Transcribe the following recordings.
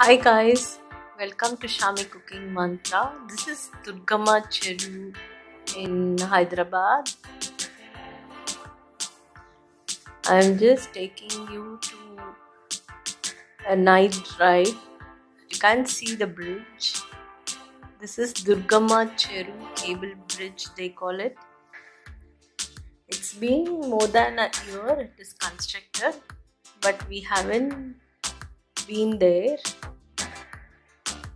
Hi guys, welcome to Shyaami Cooking Mantra. This is Durgamma Cheru in Hyderabad. I'm just taking you to a night drive. You can't see the bridge. This is Durgamma Cheru Cable Bridge, they call it. It's been more than a year it is constructed, but we haven't been there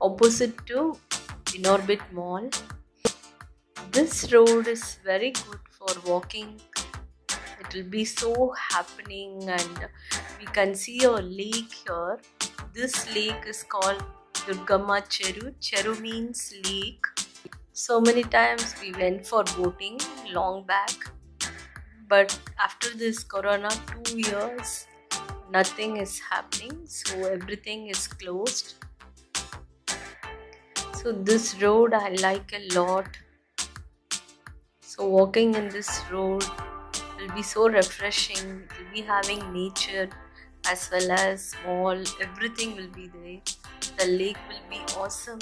opposite to Inorbit Mall. This road is very good for walking. It will be so happening, and we can see a lake here. This lake is called Durgamma Cheru. Cheru means lake. So many times we went for boating long back, but after this corona, two years, nothing is happening, so everything is closed. So this road i like a lot. So walking in this road will be so refreshing. We'll be having nature as well as mall. Everything will be there. The lake will be awesome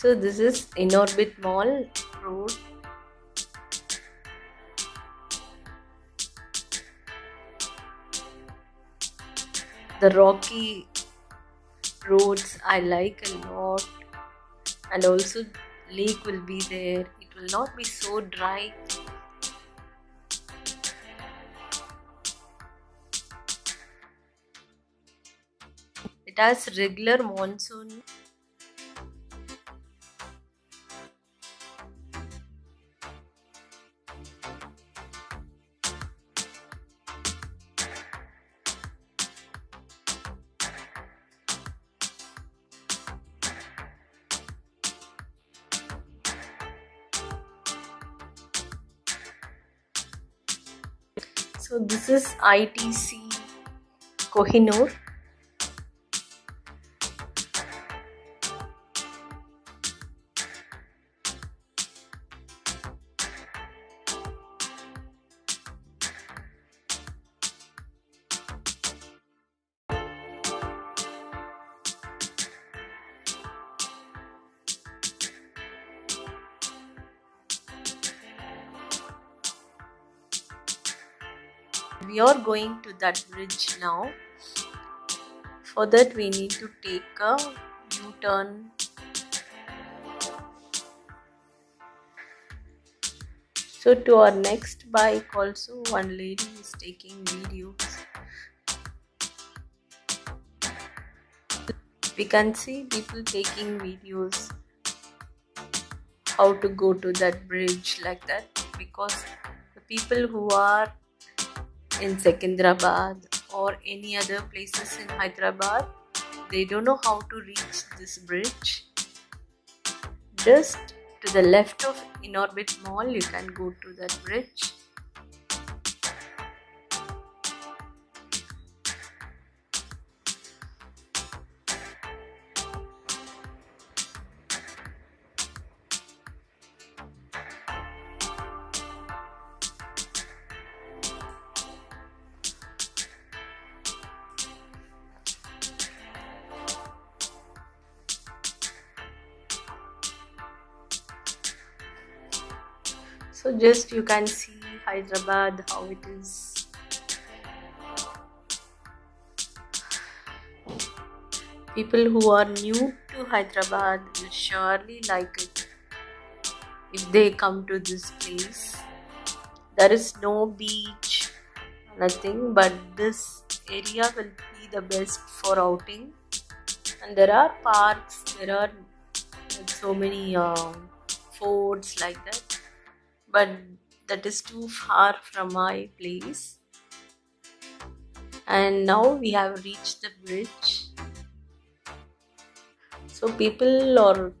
so this is inorbit mall road the rocky roads I like a lot. And also lake will be there. It will not be so dry. It has regular monsoon So this is ITC Kohinoor. We are going to that bridge now. For that we need to take a u-turn. So to our next bike also one lady is taking videos we can see people taking videos how to go to that bridge like that because the people who are in Secunderabad or any other places in Hyderabad, they don't know how to reach this bridge. Just to the left of Inorbit Mall, you can go to that bridge. So just you can see hyderabad how it is. People who are new to hyderabad will surely like it if they come to this place. There is no beach nothing but this area will be the best for outing. And there are parks there are so many uh, forts like that but that is too far from my place. And now we have reached the bridge. So people are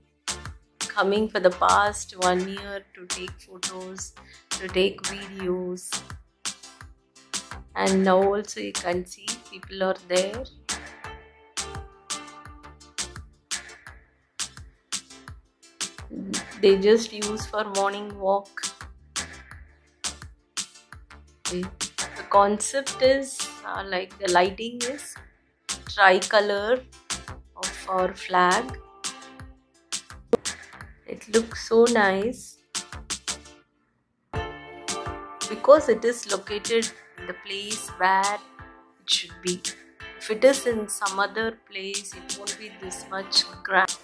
coming for the past one year to take photos to take videos. And now also you can see people are there. They just use for morning walk the concept is uh, like the lighting is tricolor of our flag. It looks so nice. Because it is located in the place where it should be. If it is in some other place it won't be this much grand.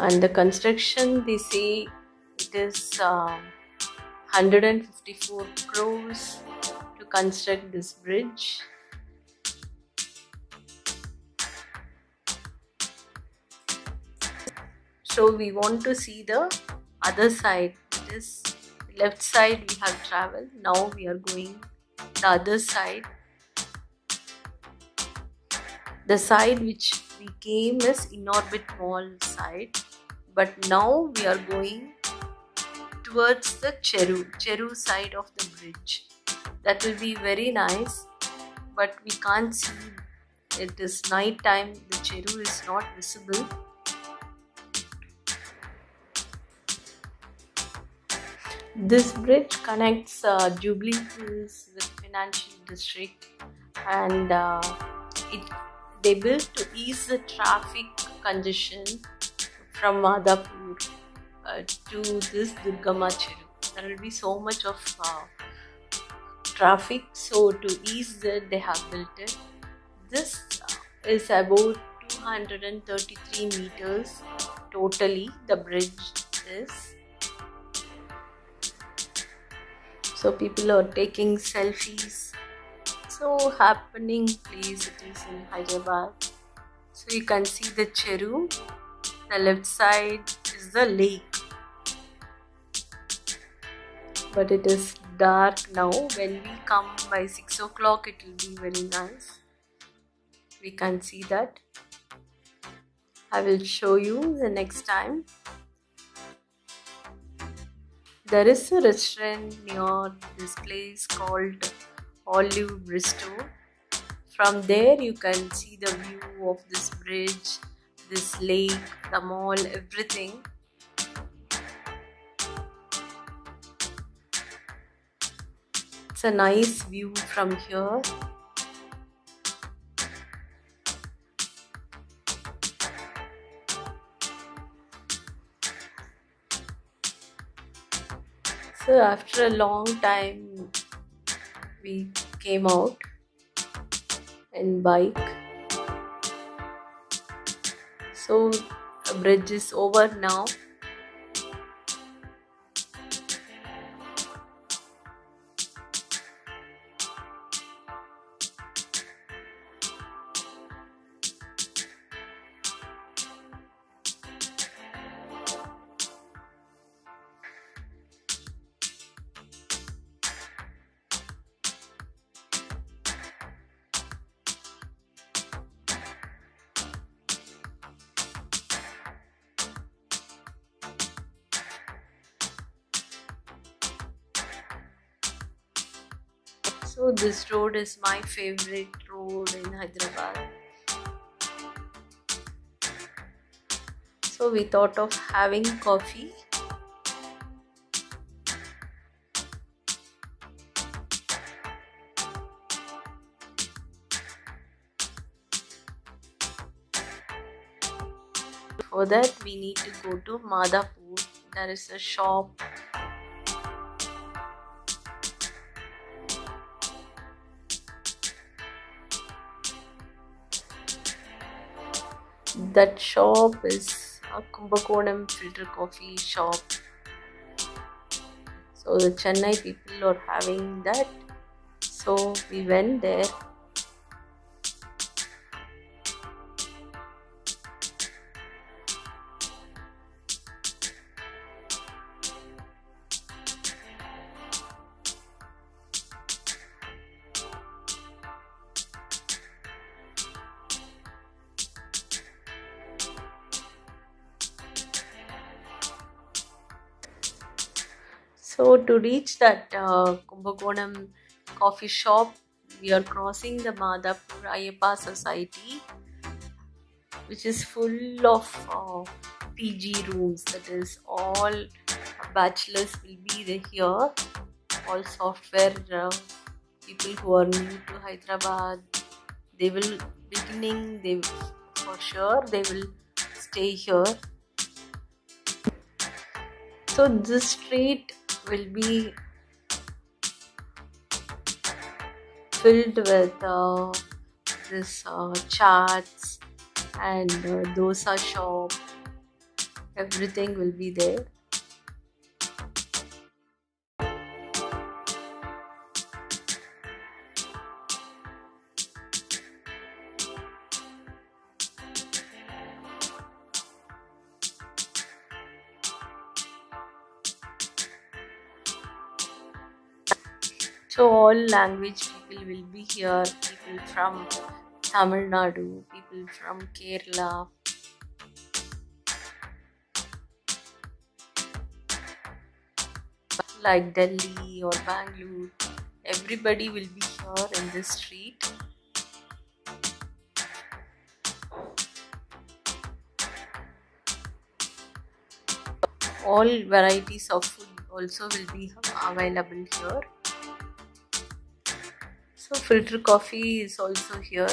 And the construction they say is uh, 154 crores to construct this bridge. So we want to see the other side. This left side we have traveled. Now we are going the other side. The side which we came is Inorbit mall side. But now we are going towards the cheru cheru side of the bridge. That will be very nice but we can't see it is night time. The cheru is not visible. This bridge connects uh, Jubilee Hills with Financial District, and uh, it they built to ease the traffic congestion from Madhapur to this Durgamma Cheru. There will be so much of uh, traffic, so to ease it, they have built it. This is about 233 meters totally. The bridge is so people are taking selfies so happening place it is in hyderabad so you can see the cheru the left side is the lake but it is dark now when we come by 6 o'clock it will be very nice we can see that i will show you the next time there is a restaurant near this place called Olive Bistro. From there, you can see the view of this bridge, this lake, the mall, everything. It's a nice view from here. So after a long time, we came out and bike. So the bridge is over now. So this road is my favorite road in Hyderabad. So we thought of having coffee. For that we need to go to Madhapur. There is a shop that shop is a Kumbakonam filter coffee shop. So the Chennai people are having that. So we went there. So to reach that uh, Kumbakonam coffee shop, we are crossing the Madhapur Society. which is full of uh, PG rooms. That is, all bachelors will be here. All software uh, people who are new to Hyderabad, they will beginning. They for sure they will stay here. So this street will be filled with uh, this uh, charts and uh, dosa shop. Everything will be there so all language people will be here. People from tamil nadu people from kerala. Like delhi or bangalore. Everybody will be here in this street. All varieties of food also will be available here so filter coffee is also here.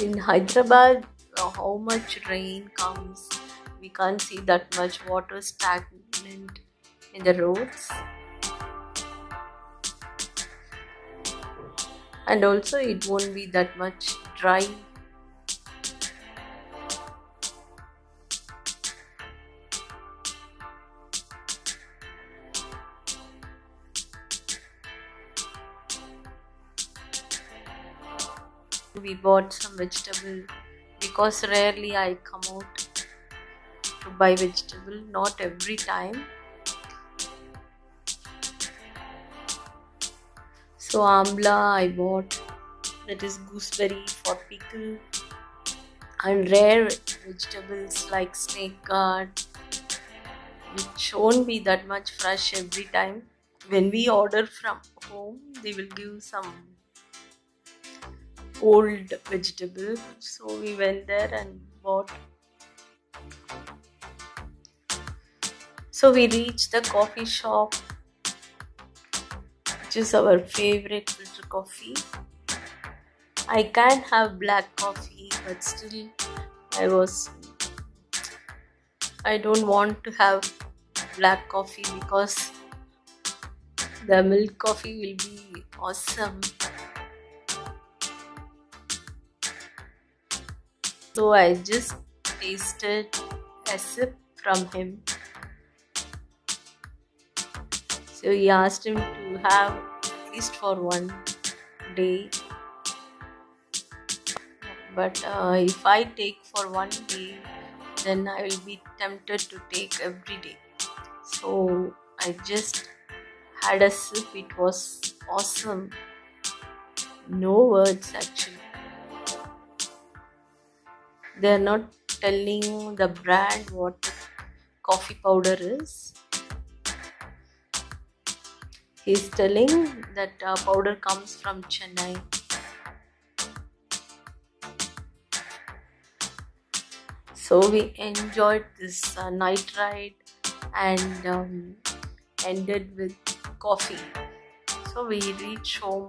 In hyderabad uh, how much rain comes we can't see that much water stagnant in the roads. And also it won't be that much dry we bought some vegetable because rarely I come out to buy vegetable not every time. So amla I bought that is gooseberry for pickle and rare vegetables like snake gourd which won't be that much fresh every time. When we order from home they will give some old vegetable. So we went there and bought. So we reached the coffee shop which is our favorite filter coffee. I can't have black coffee but still i was i don't want to have black coffee because the milk coffee will be awesome So I just tasted a sip from him. So he asked him to have at least for one day. But uh, if I take for one day, then I will be tempted to take every day. So I just had a sip, it was awesome. No words actually they're not telling the brand what the coffee powder is. He's telling that uh, powder comes from chennai. So we enjoyed this uh, night ride and um, ended with coffee. So we reached home